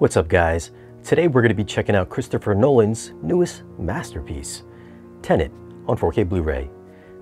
What's up guys? Today we're going to be checking out Christopher Nolan's newest masterpiece, Tenet on 4K Blu-ray.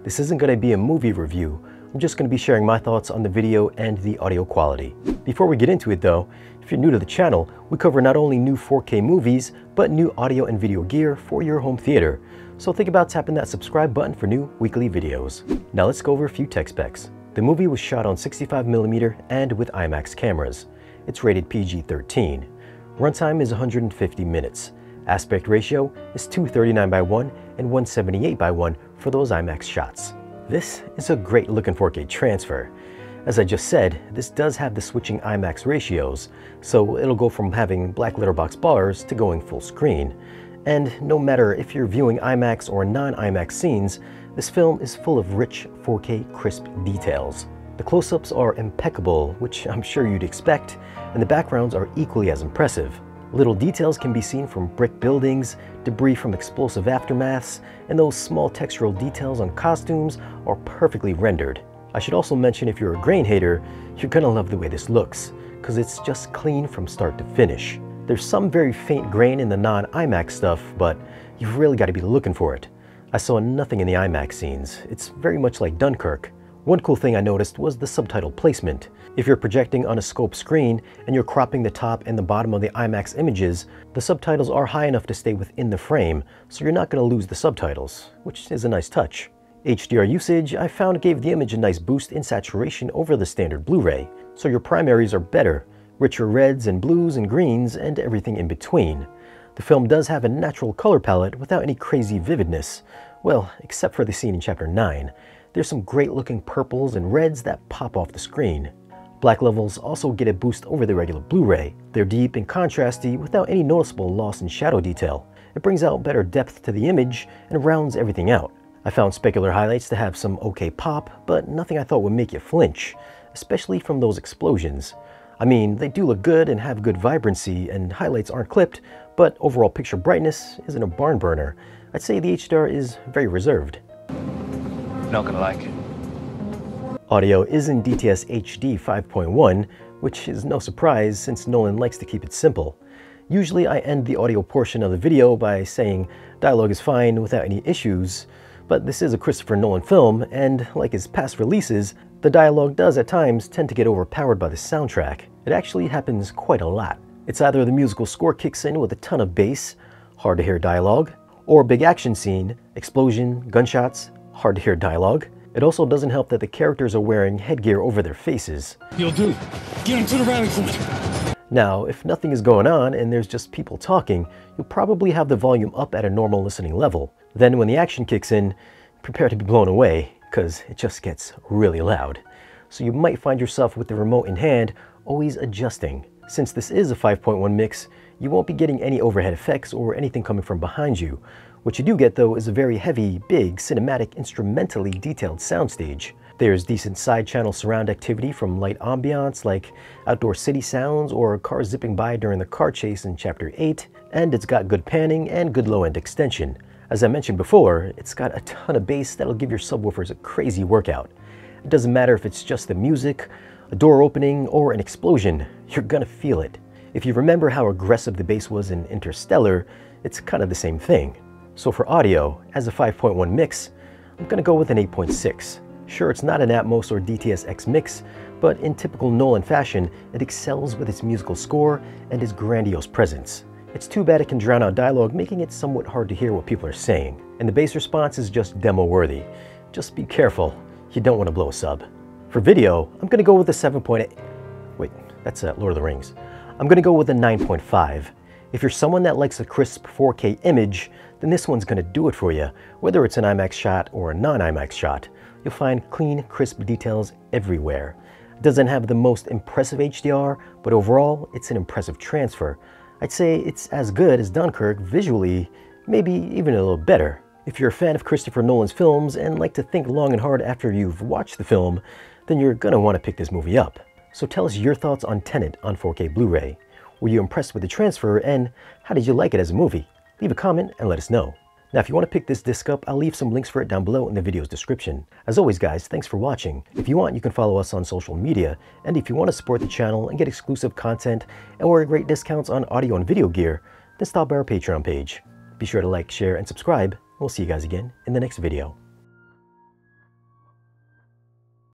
This isn't going to be a movie review, I'm just going to be sharing my thoughts on the video and the audio quality. Before we get into it though, if you're new to the channel, we cover not only new 4K movies, but new audio and video gear for your home theater. So think about tapping that subscribe button for new weekly videos. Now let's go over a few tech specs. The movie was shot on 65mm and with IMAX cameras. It's rated PG-13. Runtime is 150 minutes. Aspect ratio is 239 by 1 and 178 by 1 for those IMAX shots. This is a great looking 4K transfer. As I just said, this does have the switching IMAX ratios, so it'll go from having black letterbox bars to going full screen. And no matter if you're viewing IMAX or non-IMAX scenes, this film is full of rich 4K crisp details. The close-ups are impeccable, which I'm sure you'd expect, and the backgrounds are equally as impressive. Little details can be seen from brick buildings, debris from explosive aftermaths, and those small textural details on costumes are perfectly rendered. I should also mention if you're a grain hater, you're gonna love the way this looks, because it's just clean from start to finish. There's some very faint grain in the non-IMAX stuff, but you've really got to be looking for it. I saw nothing in the IMAX scenes. It's very much like Dunkirk, one cool thing I noticed was the subtitle placement. If you're projecting on a scope screen and you're cropping the top and the bottom of the IMAX images, the subtitles are high enough to stay within the frame, so you're not going to lose the subtitles, which is a nice touch. HDR usage I found gave the image a nice boost in saturation over the standard Blu-ray, so your primaries are better, richer reds and blues and greens and everything in between. The film does have a natural color palette without any crazy vividness, well, except for the scene in Chapter 9, there's some great looking purples and reds that pop off the screen. Black levels also get a boost over the regular Blu-ray. They're deep and contrasty without any noticeable loss in shadow detail. It brings out better depth to the image and rounds everything out. I found specular highlights to have some okay pop, but nothing I thought would make you flinch, especially from those explosions. I mean, they do look good and have good vibrancy, and highlights aren't clipped, but overall picture brightness isn't a barn burner. I'd say the HDR is very reserved. Not gonna like it. Audio is in DTS HD 5.1, which is no surprise since Nolan likes to keep it simple. Usually I end the audio portion of the video by saying dialogue is fine without any issues, but this is a Christopher Nolan film, and like his past releases, the dialogue does at times tend to get overpowered by the soundtrack. It actually happens quite a lot. It's either the musical score kicks in with a ton of bass, hard to hear dialogue, or a big action scene, explosion, gunshots, hard to hear dialogue. It also doesn't help that the characters are wearing headgear over their faces. You'll do. Get him to the rally point. Now, if nothing is going on and there's just people talking, you'll probably have the volume up at a normal listening level. Then when the action kicks in, prepare to be blown away, because it just gets really loud. So you might find yourself with the remote in hand, always adjusting. Since this is a 5.1 mix, you won't be getting any overhead effects or anything coming from behind you, what you do get though is a very heavy, big, cinematic, instrumentally detailed soundstage. There's decent side channel surround activity from light ambiance like outdoor city sounds or cars zipping by during the car chase in chapter 8, and it's got good panning and good low end extension. As I mentioned before, it's got a ton of bass that'll give your subwoofers a crazy workout. It doesn't matter if it's just the music, a door opening, or an explosion, you're gonna feel it. If you remember how aggressive the bass was in Interstellar, it's kind of the same thing. So for audio, as a 5.1 mix, I'm gonna go with an 8.6. Sure, it's not an Atmos or DTS-X mix, but in typical Nolan fashion, it excels with its musical score and its grandiose presence. It's too bad it can drown out dialogue, making it somewhat hard to hear what people are saying. And the bass response is just demo-worthy. Just be careful, you don't want to blow a sub. For video, I'm gonna go with a 7.8. Wait, that's uh, Lord of the Rings. I'm gonna go with a 9.5. If you're someone that likes a crisp 4K image, then this one's gonna do it for you. Whether it's an IMAX shot or a non-IMAX shot, you'll find clean, crisp details everywhere. It doesn't have the most impressive HDR, but overall, it's an impressive transfer. I'd say it's as good as Dunkirk visually, maybe even a little better. If you're a fan of Christopher Nolan's films and like to think long and hard after you've watched the film, then you're gonna wanna pick this movie up. So tell us your thoughts on Tenet on 4K Blu-ray. Were you impressed with the transfer and how did you like it as a movie? Leave a comment and let us know. Now, if you want to pick this disc up, I'll leave some links for it down below in the video's description. As always, guys, thanks for watching. If you want, you can follow us on social media, and if you want to support the channel and get exclusive content and order great discounts on audio and video gear, then stop by our Patreon page. Be sure to like, share, and subscribe. We'll see you guys again in the next video.